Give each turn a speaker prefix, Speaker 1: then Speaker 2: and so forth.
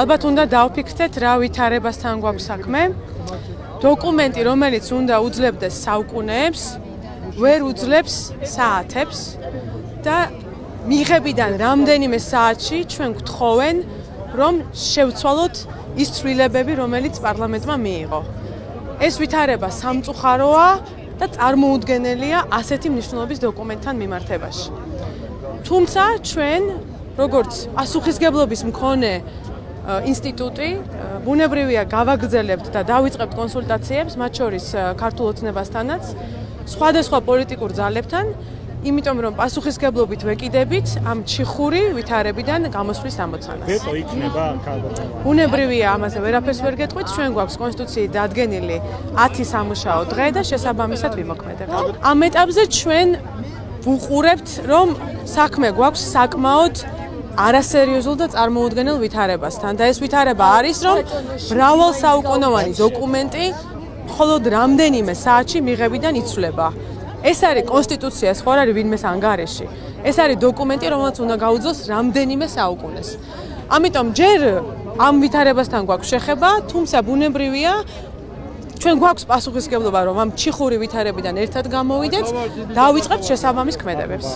Speaker 1: ალბათ უნდა დავფიქრდეთ რა ვითარებასთან გვაქვს საქმე. დოკუმენტი, რომელიც უნდა უძლებდეს საუკუნეებს, ვერ უძლებს საათებს და მიღებიდან რამდენიმე საათში ჩვენ გთხოვენ, რომ შევცვალოთ ის ცვლილებები, რომელიც პარლამენტმა მიიღო. ეს ვითარება სამწუხაროა და წარმოუდგენელია ასეთი მნიშვნელობის დოკუმენტთან მიმართებაში. თუმცა ჩვენ როგორც პასუხისგებლობის მქონე ინსტიტუტი ბუნებრივია გავაგრძელებთ და დავიწყებთ კონსულტაციებს მათ შორის ქართულ ოცნებასთანაც სხვადასხვა პოლიტიკურ ძალებთან იმიტომ რომ პასუხისგებლობით ვეკიდებით ამ ჩიხური ვითარებიდან გამოსვლის ამოცანას.
Speaker 2: ვეტო იქნება ქალბატონო.
Speaker 1: ბუნებრივია ამაზე ვერაფერს ვერ გეტყვით, ჩვენ გვაქვს კონსტიტუციით დადგენილი 10 სამუშაო დღე და შესაბამისად ვიმოქმედებთ. ამ ეტაპზე ჩვენ ვუყურებთ რომ საქმე გვაქვს საკმაოდ არასერიოზულ და წარმოუდგენელ ვითარებასთან და ეს ვითარება არის რომ მრავალ საუკუნოვანი დოკუმენტი მხოლოდ რამდენიმე საათში მიღებიდან იცვლება. ეს არის კონსტიტუცია, ხო არის ვინმეს ანგარიში. ეს არის დოკუმენტი, რომელიც უნდა გაუძლოს რამდენიმე საუკუნეს. ამიტომ ჯერ ამ ვითარებასთან გვაქვს შეხება, თუმცა ბუნებრივია ჩვენ გვაქვს პასუხისგებლობა, რომ ამ ჩიხური ვითარებიდან ერთად გამოვიდეთ და დავიწყებთ შესაბამის ქმედებებს.